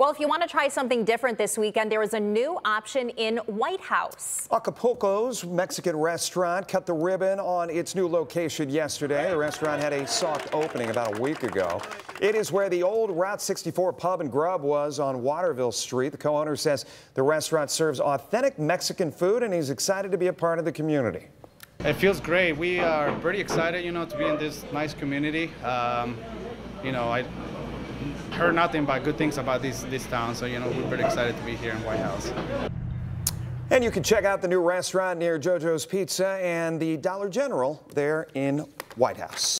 Well, if you want to try something different this weekend, there is a new option in Whitehouse. Acapulco's Mexican restaurant cut the ribbon on its new location yesterday. The restaurant had a soft opening about a week ago. It is where the old Route 64 pub and grub was on Waterville Street. The co-owner says the restaurant serves authentic Mexican food and he's excited to be a part of the community. It feels great. We are pretty excited, you know, to be in this nice community. Um, you know, I heard nothing but good things about this this town, so you know, we're pretty excited to be here in Whitehouse. And you can check out the new restaurant near JoJo's Pizza and the Dollar General there in Whitehouse.